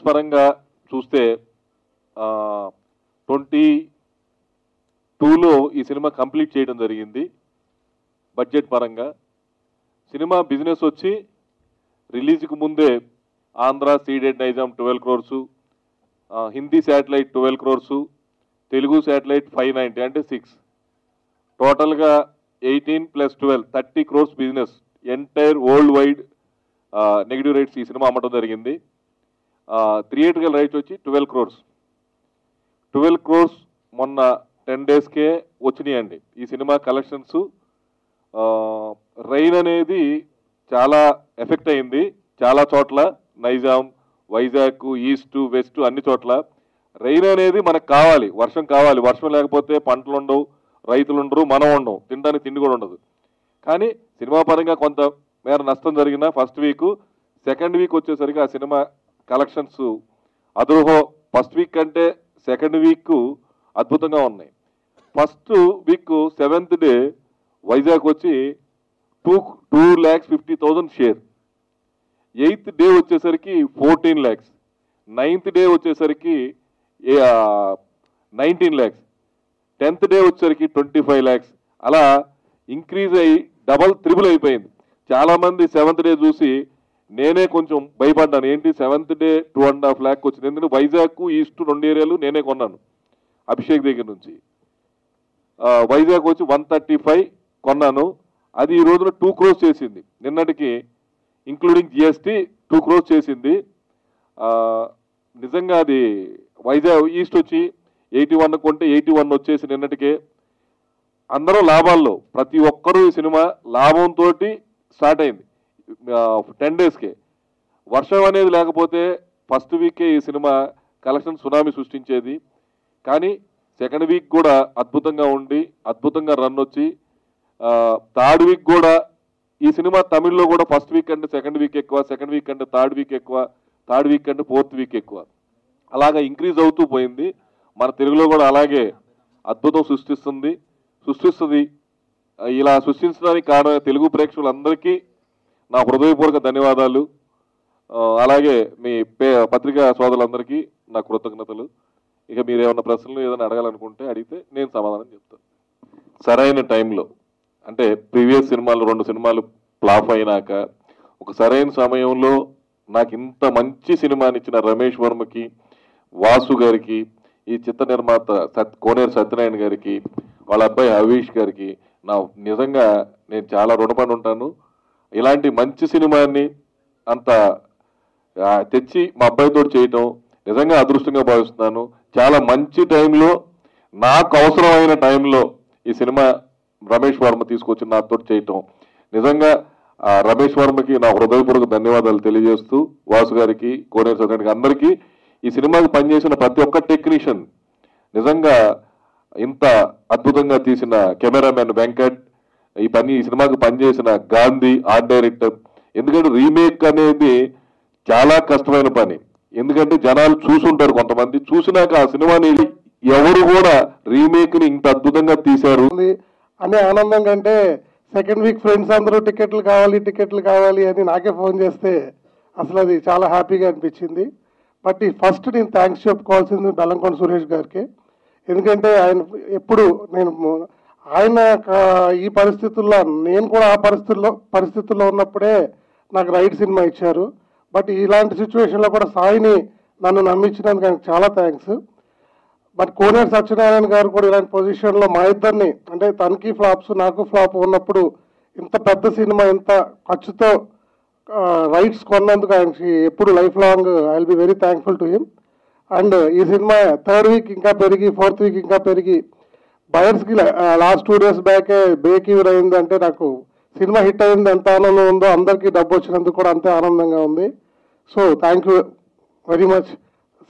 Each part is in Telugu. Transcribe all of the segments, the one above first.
బిజినెస్ పరంగా చూస్తే ట్వంటీ టూలో ఈ సినిమా కంప్లీట్ చేయడం జరిగింది బడ్జెట్ పరంగా. సినిమా బిజినెస్ వచ్చి రిలీజ్కి ముందే Andhra ceded Nizam twelve crores Hindi satellite twelve crores Telugu satellite five ninety అంటే సిక్స్. టోటల్గా eighteen plus twelve thirty crores business entire world wide negative rights ఈ సినిమా అమ్మటం జరిగింది. థియేటర్కల్ రైట్స్ వచ్చి ట్వెల్వ్ క్రోర్స్. ట్వెల్వ్ క్రోర్స్ మొన్న టెన్ డేస్కే వచ్చినాయండి. ఈ సినిమా కలెక్షన్స్ రైన్ అనేది చాలా ఎఫెక్ట్ అయింది. చాలా చోట్ల నైజాం వైజాగ్ ఈస్ట్ వెస్ట్ అన్ని చోట్ల. రైన్ అనేది మనకు కావాలి. వర్షం కావాలి. వర్షం లేకపోతే పంటలు ఉండవు రైతులు ఉండరు మనం ఉండవు. తినడానికి తిండి కూడా ఉండదు. కానీ సినిమా పరంగా కొంత మేర నష్టం జరిగిన ఫస్ట్ వీక్ సెకండ్ వీక్ వచ్చేసరికి ఆ సినిమా కలెక్షన్స్ అదృహో ఫస్ట్ వీక్ కంటే సెకండ్ వీక్ అద్భుతంగా ఉన్నాయి. First week seventh day Vizag వచ్చి two two lakhs fifty thousand share eighth day వచ్చేసరికి ఫోర్టీన్ ల్యాక్స్ నైన్త్ డే వచ్చేసరికి నైన్టీన్ ల్యాక్స్ టెన్త్ డే వచ్చేసరికి ట్వంటీ ఫైవ్ ల్యాక్స్ అలా ఇంక్రీజ్ అయ్యి డబల్ త్రిబుల్ అయిపోయింది. చాలామంది సెవెంత్ డే చూసి నేనే కొంచెం భయపడ్డాను. ఏంటి? Seventh day two and half lakh వచ్చింది. ఎందుకంటే వైజాగ్ ఈస్ట్ రెండు ఏరియాలు నేనే కొన్నాను అభిషేక్ దగ్గర నుంచి. వైజాగ్ వచ్చి వన్ థర్టీ ఫైవ్ కొన్నాను. అది ఈ రోజున టూ క్రోస్ చేసింది. నిన్నటికి ఇంక్లూడింగ్ జిఎస్టీ టూ క్రోస్ చేసింది. నిజంగా అది వైజాగ్ ఈస్ట్ వచ్చి ఎయిటీ వన్ కొంటే ఎయిటీ వన్ వచ్చేసి నిన్నటికే. అందరూ లాభాల్లో ప్రతి ఒక్కరూ ఈ సినిమా లాభంతో స్టార్ట్ అయింది. టెన్ డేస్కే వర్షం అనేది లేకపోతే ఫస్ట్ వీకే ఈ సినిమా కలెక్షన్ సునామీ సృష్టించేది. కానీ సెకండ్ వీక్ కూడా అద్భుతంగా ఉండి అద్భుతంగా రన్ వచ్చి థర్డ్ వీక్ కూడా ఈ సినిమా తమిళ్ళో కూడా ఫస్ట్ వీక్ అంటే సెకండ్ వీక్ ఎక్కువ సెకండ్ వీక్ అంటే థర్డ్ వీక్ ఎక్కువ థర్డ్ వీక్ అంటే ఫోర్త్ వీక్ ఎక్కువ. అలాగా ఇంక్రీజ్ అవుతూ పోయింది. మన తెలుగులో కూడా అలాగే అద్భుతం సృష్టిస్తుంది. సృష్టిస్తుంది. ఇలా సృష్టించడానికి కారణమైన తెలుగు ప్రేక్షకులందరికీ నా హృదయపూర్వక ధన్యవాదాలు. అలాగే మీ పే పత్రికా సోదరులందరికీ నా కృతజ్ఞతలు. ఇక మీరు ఏమైనా ప్రశ్నలు ఏదైనా అడగాలనుకుంటే అడిగితే నేను సమాధానం చెప్తాను సరైన టైంలో అంటే ప్రీవియస్ సినిమాలు రెండు సినిమాలు ఫ్లాప్ అయినాక ఒక సరైన సమయంలో నాకు ఇంత మంచి సినిమానిచ్చిన రమేష్ వర్మకి వాసు గారికి ఈ చిత్ర నిర్మాత సత్ కోనేరు సత్యనారాయణ గారికి వాళ్ళ అబ్బాయి హవీష్ గారికి నా నిజంగా నేను చాలా రుణపడి ఉంటాను. ఇలాంటి మంచి సినిమాని అంత తెచ్చి మా అబ్బాయితో చేయటం నిజంగా అదృష్టంగా భావిస్తున్నాను. చాలా మంచి టైంలో నాకు అవసరమైన టైంలో ఈ సినిమా రమేష్ వర్మ తీసుకొచ్చి నాతో చేయటం. నిజంగా రమేష్ వర్మకి నా హృదయపూర్వక ధన్యవాదాలు తెలియజేస్తూ వాసు గారికి కోనేరు సత్యనారాయణ అందరికీ ఈ సినిమాకి పనిచేసిన ప్రతి ఒక్క టెక్నీషియన్ నిజంగా ఇంత అద్భుతంగా తీసిన కెమెరామెన్ వెంకట్ ఈ పని ఈ సినిమాకి పనిచేసిన గాంధీ ఆర్ట్ డైరెక్టర్. ఎందుకంటే రీమేక్ అనేది చాలా కష్టమైన పని. ఎందుకంటే జనాలు చూసుంటారు కొంతమంది. చూసినాక ఆ సినిమాని ఎవరు కూడా రీమేక్ని ఇంత అద్భుతంగా తీశారు. ఉంది అనే ఆనందం కంటే సెకండ్ వీక్ ఫ్రెండ్స్ అందరూ టికెట్లు కావాలి టికెట్లు కావాలి అని నాకే ఫోన్ చేస్తే అసలు అది చాలా హ్యాపీగా అనిపించింది. బట్ ఈ ఫస్ట్ నేను థ్యాంక్స్ చెప్పుకోవాల్సింది బెల్లంకొండ సురేష్ గారికి. ఎందుకంటే ఆయన ఎప్పుడు నేను ఆయన ఈ పరిస్థితుల్లో నేను కూడా ఆ పరిస్థితుల్లో పరిస్థితుల్లో ఉన్నప్పుడే నాకు రైట్ సినిమా ఇచ్చారు. బట్ ఇలాంటి సిచ్యువేషన్లో కూడా సాయిని నన్ను నమ్మించినందుకు ఆయనకు చాలా థ్యాంక్స్. బట్ కోనేరు సత్యనారాయణ గారు కూడా ఇలాంటి పొజిషన్లో మా ఇద్దరిని అంటే తనకి ఫ్లాప్స్ నాకు ఫ్లాప్ ఉన్నప్పుడు ఇంత పెద్ద సినిమా ఇంత ఖర్చుతో రైట్స్ కొన్నందుకు ఆయనకి ఎప్పుడు life long I will be very thankful to him and ఈ సినిమా థర్డ్ వీక్ ఇంకా పెరిగి ఫోర్త్ వీక్ ఇంకా పెరిగి బయర్స్కి లాస్ట్ టూ డేస్ బ్యాకే బ్రేక్ ఈవెన్ అయింది అంటే నాకు సినిమా హిట్ అయింది ఎంత ఆనందం ఉందో అందరికీ డబ్బు వచ్చినందుకు కూడా అంతే ఆనందంగా ఉంది. So thank you very much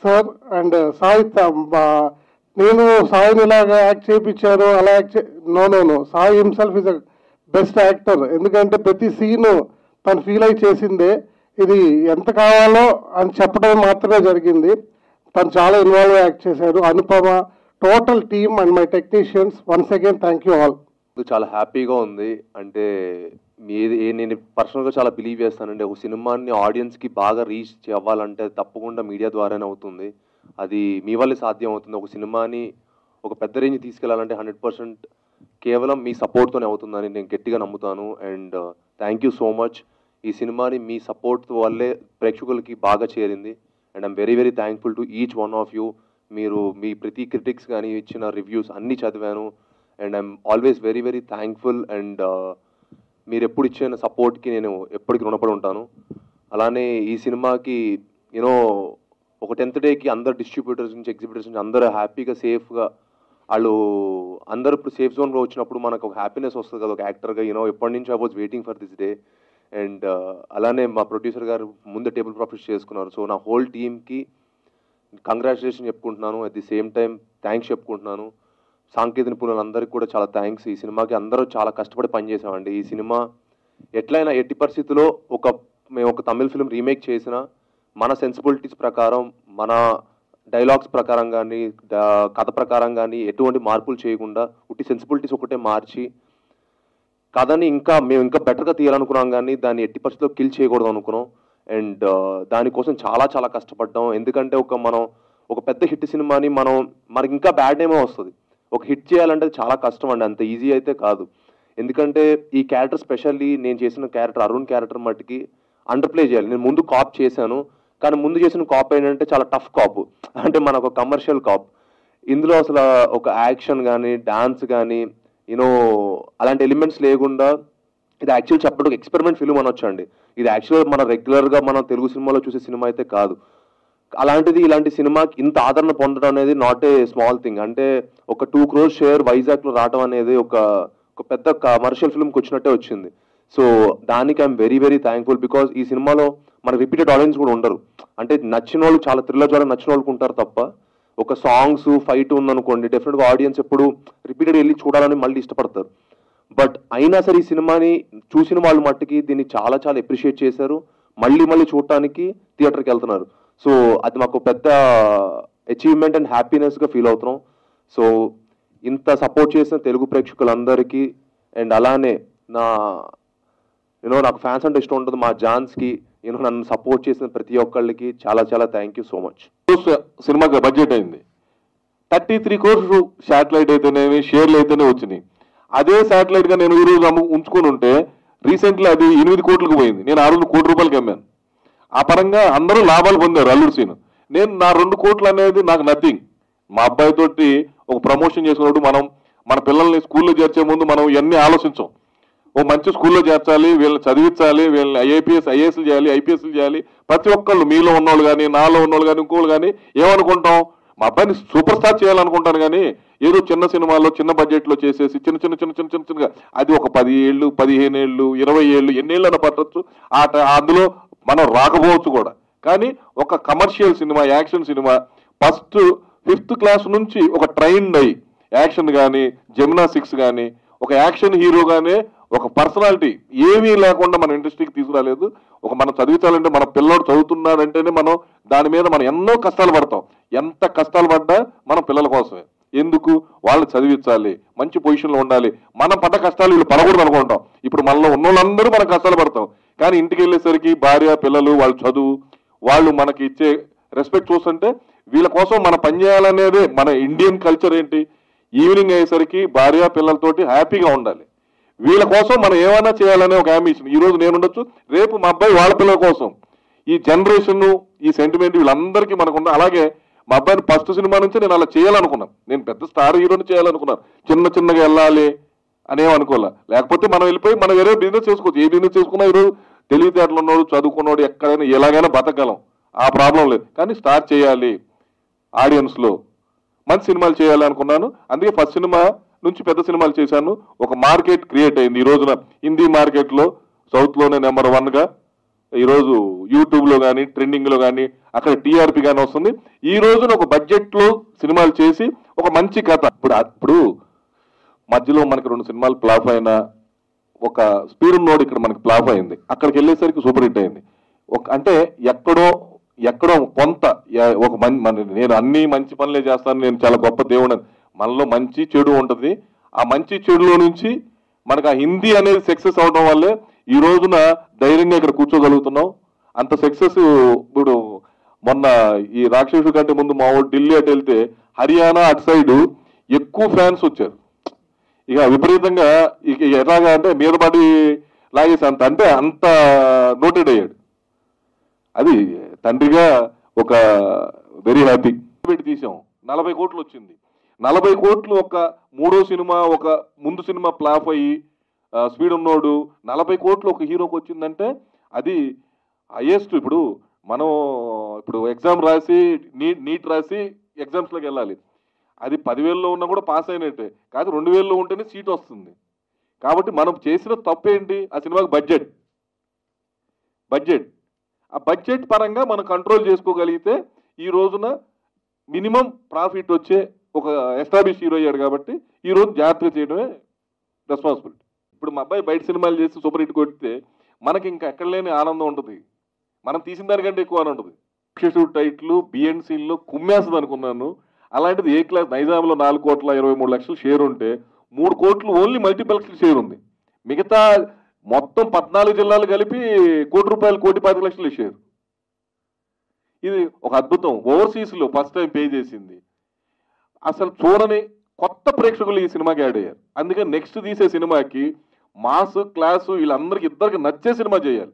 sir and Sai త- నేను సాయిని ఇలాగా యాక్ట్ చేయించాను అలా యాక్ట్ చే no no no Sai himself is a best actor ఎందుకంటే ప్రతి సీన్ తను ఫీల్ అయి చేసిందే. ఇది ఎంత కావాలో అని చెప్పడం మాత్రమే జరిగింది. తను చాలా ఇన్వాల్వ్ యాక్ట్ చేశారు Anupama total team and my technicians once again thank you all చాలా హ్యాపీగా ఉంది. అంటే మీ నేను పర్సనల్గా చాలా బిలీవ్ చేస్తానండి. ఒక సినిమాని ఆడియన్స్కి బాగా రీచ్ అవ్వాలంటే తప్పకుండా మీడియా ద్వారానే అవుతుంది. అది మీ వల్లే సాధ్యం అవుతుంది ఒక సినిమాని ఒక పెద్ద రేంజ్ తీసుకెళ్ళాలంటే హండ్రెడ్ పర్సెంట్ కేవలం మీ సపోర్ట్తోనే అవుతుందని నేను గట్టిగా నమ్ముతాను. And thank you so much ఈ సినిమాని మీ సపోర్ట్ వల్లే ప్రేక్షకులకి బాగా చేరింది. And I'm very very thankful to each one of you మీరు మీ ప్రతి క్రిటిక్స్ కానీ ఇచ్చిన రివ్యూస్ అన్నీ చదివాను. And I'm always very very thankful and మీరు ఎప్పుడు ఇచ్చిన సపోర్ట్కి నేను ఎప్పటికీ రుణపడి ఉంటాను. అలానే ఈ సినిమాకి యూనో ఒక టెన్త్ డేకి అందరు డిస్ట్రిబ్యూటర్స్ నుంచి ఎగ్జిబిటర్స్ నుంచి అందరూ హ్యాపీగా సేఫ్గా వాళ్ళు అందరూ ఇప్పుడు సేఫ్ జోన్లో వచ్చినప్పుడు మనకు ఒక హ్యాపీనెస్ వస్తుంది కదా ఒక యాక్టర్గా యూనో ఎప్పటి నుంచి I was waiting for this day and అలానే మా ప్రొడ్యూసర్ గారు ముందు టేబుల్ ప్రాఫిట్ చేసుకున్నారు. సో నా హోల్ టీమ్కి కంగ్రాచులేషన్ చెప్పుకుంటున్నాను. At the same time thanks చెప్పుకుంటున్నాను. సాంకేతిక నిపుణులందరికీ కూడా చాలా థ్యాంక్స్ ఈ సినిమాకి అందరూ చాలా కష్టపడి పనిచేసామండి. ఈ సినిమా ఎట్లయినా ఎట్టి పరిస్థితుల్లో ఒక మేము ఒక తమిళ ఫిల్మ్ రీమేక్ చేసిన మన సెన్సిబిలిటీస్ ప్రకారం మన డైలాగ్స్ ప్రకారం కానీ కథ ప్రకారం కానీ ఎటువంటి మార్పులు చేయకుండా ఉట్టి సెన్సిబిలిటీస్ ఒకటే మార్చి కథని ఇంకా మేము ఇంకా బెటర్గా తీయాలనుకున్నాం కానీ దాన్ని ఎట్టి పరిస్థితుల్లో కిల్ చేయకూడదు అనుకున్నాం అండ్ దానికోసం చాలా చాలా కష్టపడ్డాం. ఎందుకంటే ఒక మనం ఒక పెద్ద హిట్ సినిమాని మనం మనకి ఇంకా బ్యాడ్ నేమే వస్తుంది. ఒక హిట్ చేయాలంటే చాలా కష్టం అండి. అంత ఈజీ అయితే కాదు. ఎందుకంటే ఈ క్యారెక్టర్ స్పెషల్లీ నేను చేసిన క్యారెక్టర్ అరుణ్ క్యారెక్టర్ మట్టుకి అండర్ ప్లే చేయాలి. నేను ముందు కాప్ చేశాను. కానీ ముందు చేసిన కాప్ ఏంటంటే చాలా టఫ్ కాప్. అంటే మనకు ఒక కమర్షియల్ కాప్. ఇందులో అసలు ఒక యాక్షన్ కానీ డాన్స్ కానీ యూనో అలాంటి ఎలిమెంట్స్ లేకుండా ఇది యాక్చువల్ చెప్పడం ఎక్స్పెరిమెంట్ ఫిలిం అనొచ్చు అండి ఇది యాక్చువల్ మన రెగ్యులర్గా మనం తెలుగు సినిమాలో చూసే సినిమా అయితే కాదు. అలాంటిది ఇలాంటి సినిమాకి ఇంత ఆదరణ పొందడం అనేది నాట్ ఏ స్మాల్ థింగ్ అంటే ఒక టూ క్రోర్ షేర్ వైజాగ్లో రావడం అనేది ఒక ఒక పెద్ద కమర్షియల్ ఫిల్మ్కి వచ్చినట్టే వచ్చింది. సో దానికి I'm very very thankful because ఈ సినిమాలో మన రిపీటెడ్ ఆడియన్స్ కూడా ఉండరు. అంటే నచ్చిన వాళ్ళు చాలా థ్రిల్లర్ ద్వారా నచ్చిన వాళ్ళు ఉంటారు తప్ప ఒక సాంగ్స్ ఫైట్ ఉందనుకోండి డెఫినెట్గా ఆడియన్స్ ఎప్పుడు రిపీటెడ్ వెళ్ళి చూడాలని మళ్ళీ ఇష్టపడతారు. బట్ అయినా సరే ఈ సినిమాని చూసిన వాళ్ళు మట్టుకి దీన్ని చాలా చాలా ఎప్రిషియేట్ చేశారు. మళ్ళీ మళ్ళీ చూడటానికి థియేటర్కి వెళ్తున్నారు. సో అది మాకు పెద్ద అచీవ్మెంట్ అండ్ హ్యాపీనెస్గా ఫీల్ అవుతున్నాం. సో ఇంత సపోర్ట్ చేసిన తెలుగు ప్రేక్షకులందరికీ అండ్ అలానే నా యూనో నాకు ఫ్యాన్స్ అంటే ఇష్టం ఉంటుంది మా జాన్స్కి యూనో నన్ను సపోర్ట్ చేసిన ప్రతి ఒక్కళ్ళకి చాలా చాలా థ్యాంక్ యూ సో మచ్ సినిమాకి బడ్జెట్ అయింది. థర్టీ త్రీ కోర్స్ శాటిలైట్ అయితేనేమి షేర్లు అయితేనే వచ్చినాయి. అదే శాటిలైట్గా నేను ఈ రోజు అమ్ము ఉంచుకొని ఉంటే రీసెంట్లీ అది ఎనిమిది కోట్లకు పోయింది. నేను ఆ రోజు కోటి రూపాయలకి అమ్మాను. ఆ పరంగా అందరూ లాభాలు పొందారు అల్లుడు సీన్. నేను నా రెండు కోట్లు అనేది నాకు నథింగ్ మా అబ్బాయి తోటి ఒక ప్రమోషన్ చేసుకున్నప్పుడు మనం మన పిల్లల్ని స్కూల్లో చేర్చే ముందు మనం ఇవన్నీ ఆలోచించాం. ఓ మంచి స్కూల్లో చేర్చాలి వీళ్ళని చదివించాలి వీళ్ళని ఐఏపీఎస్ ఐఏఎస్లు చేయాలి ఐపీఎస్లు చేయాలి. ప్రతి ఒక్కళ్ళు మీలో ఉన్నోళ్ళు కానీ నాలో ఉన్నోళ్ళు కానీ ఇంకోళ్ళు కానీ ఏమనుకుంటాం? మా అబ్బాయిని సూపర్ స్టార్ చేయాలనుకుంటాను కానీ ఏదో చిన్న సినిమాల్లో చిన్న బడ్జెట్లో చేసేసి చిన్న చిన్న చిన్న చిన్న చిన్న చిన్నగా అది ఒక పది ఏళ్ళు పదిహేను ఏళ్ళు ఇరవై ఏళ్ళు ఎన్నేళ్ళైనా పట్టచ్చు. ఆ ట- అందులో మనం రాకపోవచ్చు కూడా. కానీ ఒక commercial cinema action cinema first fifth class నుంచి ఒక ట్రైన్ అయ్యి యాక్షన్ కానీ జిమ్నాస్టిక్స్ కానీ ఒక యాక్షన్ హీరోగానే ఒక పర్సనాలిటీ ఏమీ లేకుండా మన ఇండస్ట్రీకి తీసుకురాలేదు. ఒక మనం చదివించాలంటే మన పిల్లోడు చదువుతున్నాడంటేనే మనం దాని మీద మనం ఎన్నో కష్టాలు పడతాం. ఎంత కష్టాలు పడ్డా మన పిల్లల కోసమే. ఎందుకు? వాళ్ళు చదివించాలి. మంచి పొజిషన్లో ఉండాలి. మనం పడ్డ కష్టాలు వీళ్ళు పడకూడదు అనుకుంటాం. ఇప్పుడు మనలో ఉన్న వాళ్ళందరూ మనం కష్టాలు పడతాం. కానీ ఇంటికి వెళ్ళేసరికి భార్య పిల్లలు వాళ్ళు చదువు వాళ్ళు మనకి ఇచ్చే రెస్పెక్ట్ చూస్తుంటే వీళ్ళ కోసం మనం పనిచేయాలనేదే మన ఇండియన్ కల్చర్ ఏంటి? ఈవినింగ్ అయ్యేసరికి భార్య పిల్లలతోటి హ్యాపీగా ఉండాలి. వీళ్ళ కోసం మనం ఏమైనా చేయాలనే ఒక అంబిషన్ ఈ రోజు నేను ఉండొచ్చు రేపు మా అబ్బాయి వాళ్ళ పిల్లల కోసం. ఈ జనరేషన్ ఈ సెంటిమెంట్ వీళ్ళందరికీ మనకు అలాగే మా అబ్బాయిని ఫస్ట్ సినిమా నుంచి నేను అలా చేయాలనుకున్నాను నేను పెద్ద స్టార్ హీరోని చేయాలనుకున్నాను చిన్న చిన్నగా వెళ్ళాలి అనేమనుకోలే లేకపోతే మనం వెళ్ళిపోయి మనం వేరే బిజినెస్ చేసుకోవచ్చు. ఏ బిజినెస్ చేసుకున్నా ఈరోజు తెలివితేటలు ఉన్నోడు చదువుకున్నోడు ఎక్కడైనా ఎలాగైనా బతకగలం. ఆ ప్రాబ్లం లేదు. కానీ స్టార్ట్ చేయాలి ఆడియన్స్లో మంచి సినిమాలు చేయాలి అనుకున్నాను అందుకే ఫస్ట్ సినిమా నుంచి పెద్ద సినిమాలు చేశాను. ఒక మార్కెట్ క్రియేట్ అయింది. ఈ రోజున హిందీ మార్కెట్లో సౌత్లోనే సౌత్లోనే నెంబర్ వన్గా ఈరోజు యూట్యూబ్లో కానీ ట్రెండింగ్లో కానీ అక్కడ టీఆర్పీ కానీ వస్తుంది. ఈ రోజున ఒక బడ్జెట్లో సినిమాలు చేసి ఒక మంచి కథ. ఇప్పుడు అప్పుడు మధ్యలో మనకి రెండు సినిమాలు ఫ్లాప్ అయిన ఒక స్పీడ్ నోడ్ ఇక్కడ మనకి ఫ్లాప్ అయింది. అక్కడికి వెళ్ళేసరికి సూపర్ హిట్ అయింది. ఒక అంటే ఎక్కడో ఎక్కడో కొంత ఒక మన్ మన నేను అన్ని మంచి పనులే చేస్తాను. నేను చాలా గొప్ప దేవుడు మనలో మంచి చెడు ఉంటుంది. ఆ మంచి చెడులో నుంచి మనకు ఆ హిందీ అనేది సక్సెస్ అవడం వల్లే ఈ రోజున ధైర్యంగా ఇక్కడ కూర్చోగలుగుతున్నాం. అంత సక్సెస్ ఇప్పుడు మొన్న ఈ రాక్షసు కంటే ముందు మా ఊరు ఢిల్లీ అటు వెళ్తే హర్యానా అటు సైడ్ ఎక్కువ ఫ్యాన్స్ వచ్చారు. ఇక విపరీతంగా ఇక ఎలాగా అంటే మీద పడి లాగేసి అంత అంటే అంత నోటెడ్ అయ్యాడు. అది తండ్రిగా ఒక వెరీ హ్యాపీ పెట్టి తీసాం. నలభై కోట్లు వచ్చింది. నలభై కోట్లు ఒక మూడో సినిమా ఒక ముందు సినిమా ఫ్లాప్ అయ్యి స్పీడ్ ఉన్నోడు నలభై కోట్లు ఒక హీరోకి వచ్చిందంటే అది హైయెస్ట్. ఇప్పుడు మనం ఇప్పుడు ఎగ్జామ్ రాసి నీట్ నీట్ రాసి ఎగ్జామ్స్లోకి వెళ్ళాలి. అది పదివేల్లో ఉన్నా కూడా పాస్ అయినట్టే. కాదు రెండు వేల్లో ఉంటేనే సీట్ వస్తుంది. కాబట్టి మనం చేసిన తప్పు ఏంటి ఆ సినిమాకి బడ్జెట్. బడ్జెట్. ఆ బడ్జెట్ పరంగా మనం కంట్రోల్ చేసుకోగలిగితే ఈ రోజున మినిమం ప్రాఫిట్ వచ్చే ఒక ఎస్టాబ్లిష్ హీరో అయ్యాడు కాబట్టి ఈ రోజు జాగ్రత్తగా చేయడమే రెస్పాన్సిబిలిటీ. ఇప్పుడు మా అబ్బాయి బయట సినిమాలు చేసి సూపర్ హిట్ కొడితే మనకి ఇంకా ఎక్కడ లేని ఆనందం ఉంటుంది. మనం తీసిన దానికంటే ఎక్కువ ఆనందం ఉంటుంది. అక్షసు టైట్లు బిఎన్సీల్లో కుమ్మేస్తుంది అనుకున్నాను. అలాంటిది ఏ క్లాస్? నైజాంలో నాలుగు కోట్ల ఇరవై మూడు లక్షలు షేర్ ఉంటే మూడు కోట్లు ఓన్లీ మల్టీప్లెక్స్ షేర్ ఉంది. మిగతా మొత్తం పద్నాలుగు జిల్లాలు కలిపి కోటి రూపాయలు కోటి పది లక్షలు షేర్. ఇది ఒక అద్భుతం. ఓవర్సీస్లో ఫస్ట్ టైం పే చేసింది. అసలు చూడని కొత్త ప్రేక్షకులు ఈ సినిమాకి యాడ్ అయ్యారు. అందుకని నెక్స్ట్ తీసే సినిమాకి మాస్ క్లాసు వీళ్ళందరికి ఇద్దరికి నచ్చే సినిమా చేయాలి.